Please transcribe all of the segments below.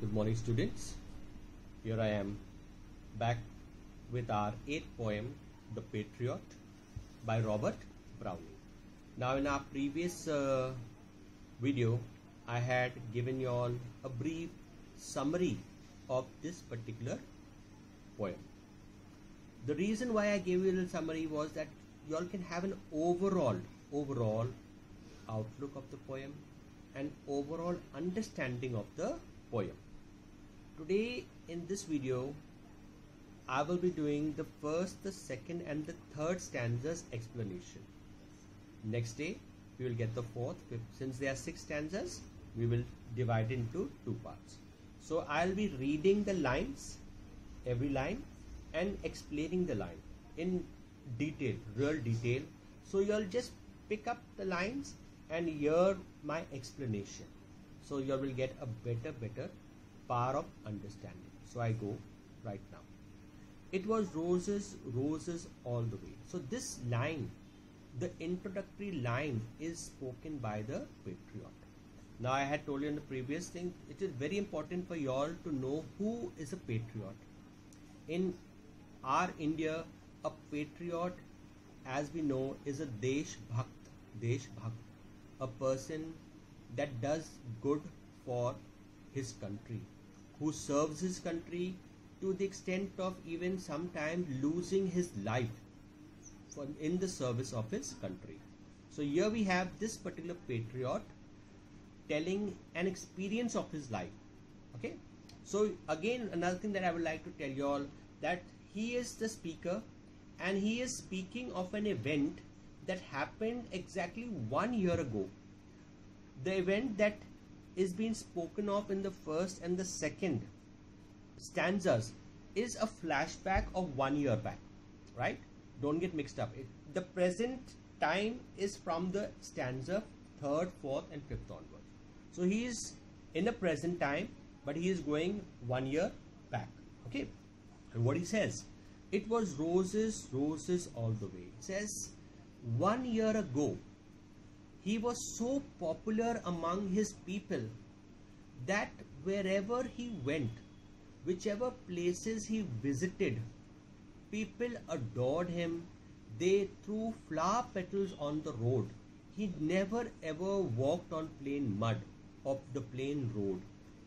Good morning, students. Here I am back with our eighth poem, The Patriot, by Robert Browning. Now, in our previous uh, video, I had given you all a brief summary of this particular poem. The reason why I gave you a little summary was that you all can have an overall, overall outlook of the poem and overall understanding of the poem. Today in this video I will be doing the first, the second and the third stanzas explanation. Next day we will get the fourth. Since there are six stanzas we will divide into two parts. So I'll be reading the lines, every line and explaining the line in detail, real detail. So you'll just pick up the lines and hear my explanation so you will get a better better power of understanding. So i go right now. It was roses roses all the way. So this line the introductory line is spoken by the patriot. Now i had told you in the previous thing it is very important for you all to know who is a patriot. In our india a patriot as we know is a desh bhakt desh bhakt a person that does good for his country, who serves his country to the extent of even sometimes losing his life for, in the service of his country. So here we have this particular patriot telling an experience of his life. Okay. So again another thing that I would like to tell you all that he is the speaker and he is speaking of an event that happened exactly one year ago. The event that is being spoken of in the first and the second stanzas is a flashback of one year back, right? Don't get mixed up. It, the present time is from the stanza third, fourth, and fifth onwards. So he is in the present time, but he is going one year back. Okay, and what he says, it was roses, roses all the way. Says one year ago, he was so popular among his people that wherever he went, whichever places he visited, people adored him. They threw flower petals on the road. He never ever walked on plain mud of the plain road.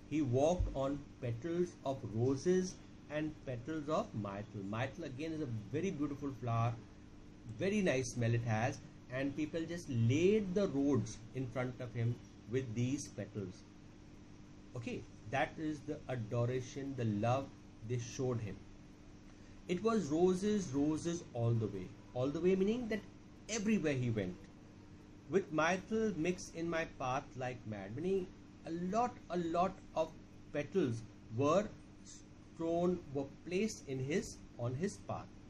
He walked on petals of roses and petals of myrtle. Myrtle again is a very beautiful flower very nice smell it has and people just laid the roads in front of him with these petals. Okay that is the adoration the love they showed him. It was roses roses all the way. All the way meaning that everywhere he went. With myrtle mixed in my path like mad. Meaning a lot a lot of petals were thrown were placed in his on his path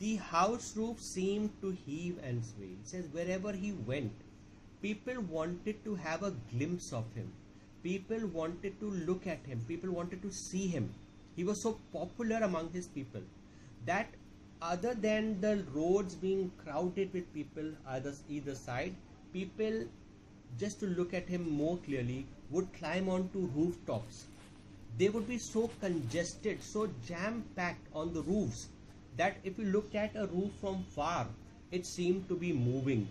the house roof seemed to heave and sway. It says wherever he went, people wanted to have a glimpse of him. People wanted to look at him. People wanted to see him. He was so popular among his people that other than the roads being crowded with people either either side, people just to look at him more clearly would climb onto rooftops. They would be so congested, so jam packed on the roofs that if you looked at a roof from far, it seemed to be moving.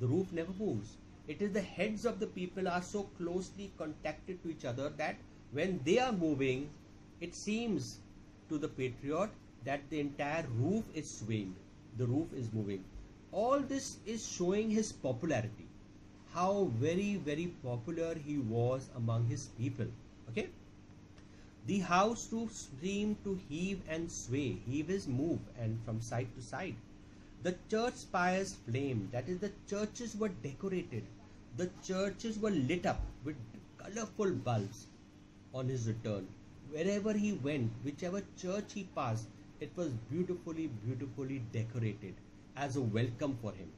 The roof never moves. It is the heads of the people are so closely contacted to each other that when they are moving, it seems to the patriot that the entire roof is swaying. The roof is moving. All this is showing his popularity. How very, very popular he was among his people. Okay. The house roof seemed to heave and sway, heave is move, and from side to side. The church spires flamed, that is, the churches were decorated. The churches were lit up with colorful bulbs on his return. Wherever he went, whichever church he passed, it was beautifully, beautifully decorated as a welcome for him.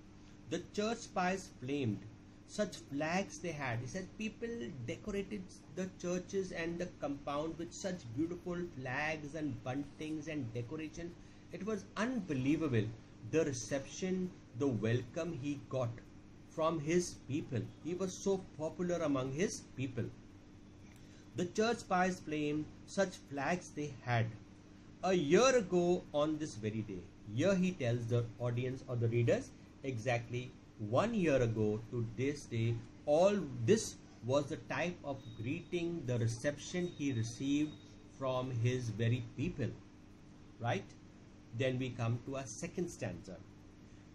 The church spires flamed, such flags they had. He said people decorated the churches and the compound with such beautiful flags and buntings and decoration. It was unbelievable. The reception, the welcome he got from his people. He was so popular among his people. The church spires claimed such flags they had a year ago on this very day. Here he tells the audience or the readers exactly one year ago to this day, all this was the type of greeting, the reception he received from his very people. Right? Then we come to our second stanza.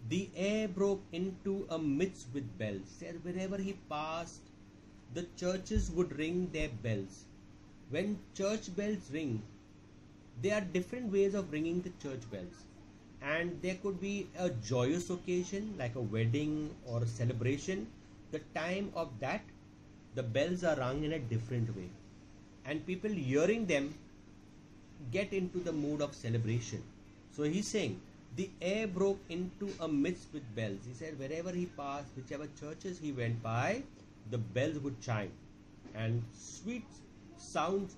The air broke into a midst with bells. Wherever he passed, the churches would ring their bells. When church bells ring, there are different ways of ringing the church bells. And there could be a joyous occasion like a wedding or a celebration. The time of that, the bells are rung in a different way. And people hearing them get into the mood of celebration. So he's saying, the air broke into a mist with bells. He said, wherever he passed, whichever churches he went by, the bells would chime. And sweet sounds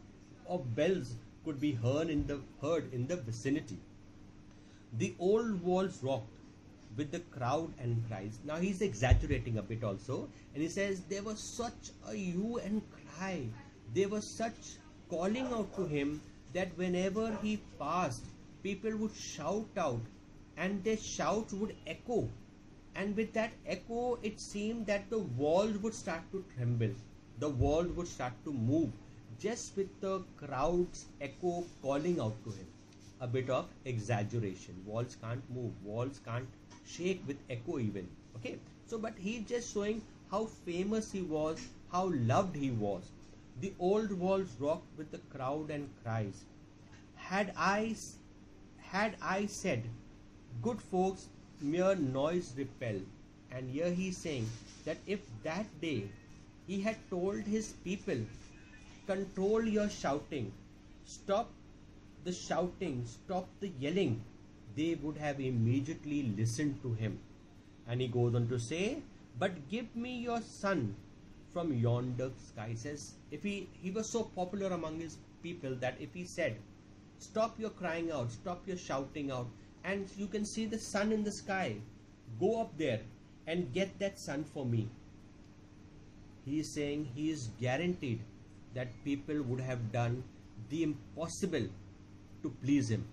of bells could be heard in the heard in the vicinity. The old walls rocked with the crowd and cries. Now he's exaggerating a bit also, and he says there was such a hue and cry. There was such calling out to him that whenever he passed, people would shout out, and their shouts would echo. And with that echo, it seemed that the walls would start to tremble, the walls would start to move, just with the crowd's echo calling out to him. A bit of exaggeration. Walls can't move, walls can't shake with echo, even. Okay, so but he's just showing how famous he was, how loved he was. The old walls rocked with the crowd and cries. Had I, had I said, good folks, mere noise repel. And here he's saying that if that day he had told his people control your shouting. Stop the shouting, stop the yelling. They would have immediately listened to him. And he goes on to say, But give me your sun from yonder sky. Says, if he, he was so popular among his people that if he said, Stop your crying out, stop your shouting out, and you can see the sun in the sky, go up there and get that sun for me. He is saying he is guaranteed that people would have done the impossible to please him.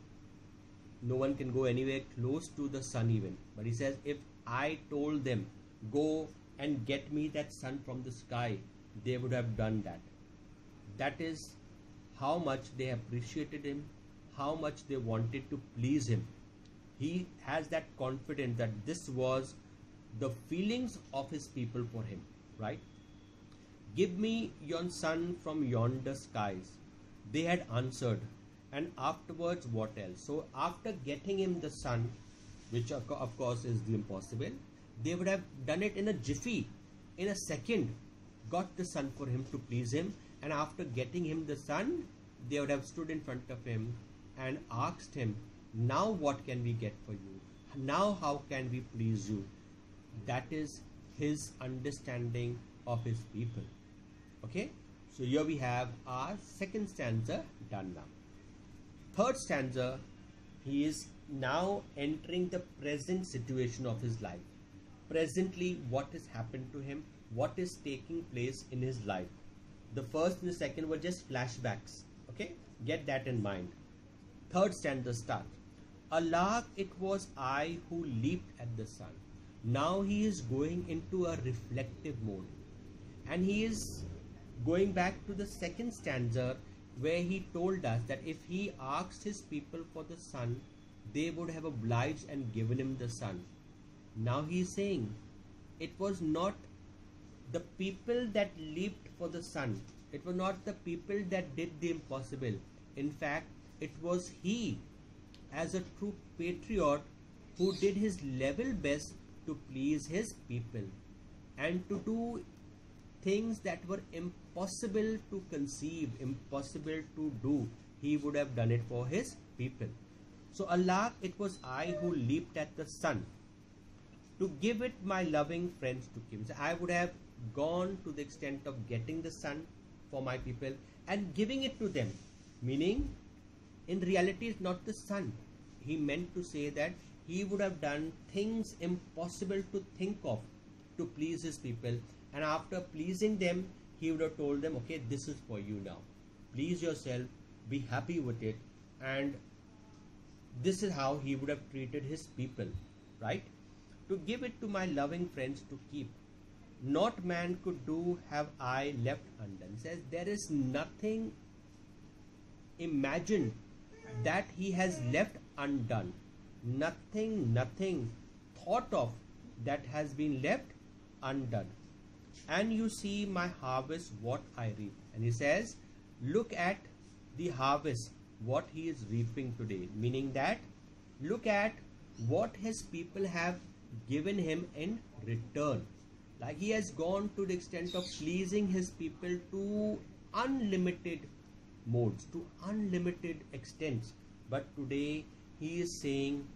No one can go anywhere close to the sun, even. But he says, if I told them, go and get me that sun from the sky, they would have done that. That is how much they appreciated him, how much they wanted to please him. He has that confidence that this was the feelings of his people for him, right? Give me yon sun from yonder skies. They had answered, and afterwards what else? So after getting him the sun, which of course is the impossible, they would have done it in a jiffy, in a second, got the sun for him to please him, and after getting him the sun, they would have stood in front of him and asked him, Now what can we get for you? Now how can we please you? That is his understanding of his people okay so here we have our second stanza done now third stanza he is now entering the present situation of his life. Presently what has happened to him? What is taking place in his life? The first and the second were just flashbacks okay? Get that in mind. Third stanza start. Allah it was I who leaped at the sun. Now he is going into a reflective mode. And he is going back to the second stanza where he told us that if he asked his people for the sun, they would have obliged and given him the sun. Now he is saying it was not the people that leaped for the sun, it was not the people that did the impossible. In fact, it was he, as a true patriot, who did his level best to please his people and to do things that were impossible to conceive, impossible to do, he would have done it for his people. So Allah, it was I who leaped at the sun to give it my loving friends to him. So I would have gone to the extent of getting the sun for my people and giving it to them. Meaning, in reality, it's not the sun. He meant to say that he would have done things impossible to think of to please his people and after pleasing them he would have told them okay this is for you now. Please yourself be happy with it. And this is how he would have treated his people right? To give it to my loving friends to keep. Not man could do have i left undone. Says there is nothing imagined that he has left undone. Nothing nothing thought of that has been left undone and you see my harvest what i reap. And he says look at the harvest what he is reaping today. Meaning that look at what his people have given him in return. Like he has gone to the extent of pleasing his people to unlimited modes to unlimited extents. But today he is saying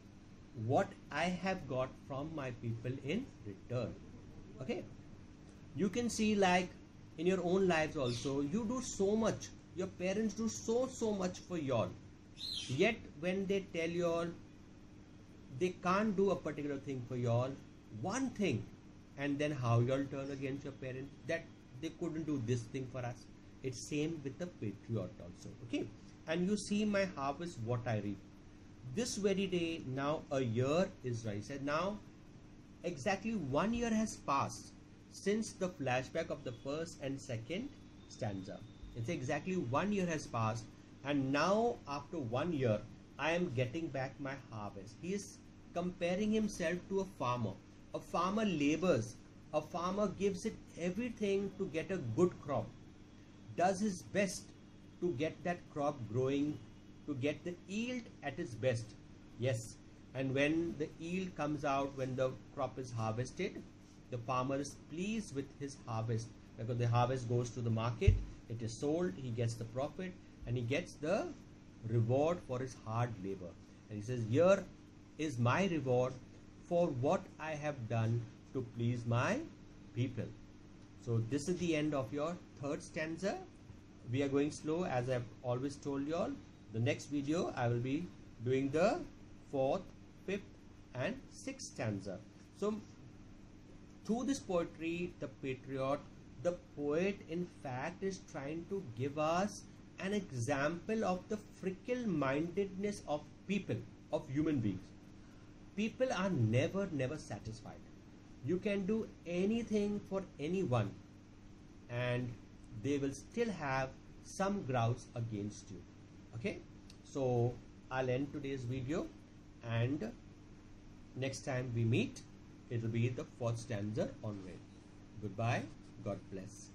what i have got from my people in return. Okay you can see like in your own lives also you do so much. Your parents do so so much for y'all. Yet when they tell y'all they can't do a particular thing for y'all one thing and then how y'all turn against your parents that they couldn't do this thing for us. It's same with the patriot also okay? And you see my harvest what i reap. This very day now a year is right said now exactly one year has passed since the flashback of the first and second stanza. It's exactly one year has passed and now after one year i am getting back my harvest. He is comparing himself to a farmer. A farmer labors. A farmer gives it everything to get a good crop. Does his best to get that crop growing to get the yield at its best. Yes and when the yield comes out when the crop is harvested the farmer is pleased with his harvest. Because the harvest goes to the market it is sold he gets the profit and he gets the reward for his hard labor. And he says here is my reward for what i have done to please my people. So this is the end of your third stanza. We are going slow as i've always told you all. The next video i will be doing the fourth fifth and sixth stanza. So through this poetry the patriot the poet in fact is trying to give us an example of the fickle mindedness of people of human beings. People are never never satisfied. You can do anything for anyone and they will still have some grouse against you. Okay? So i'll end today's video and next time we meet it will be the fourth stanza onward goodbye God bless.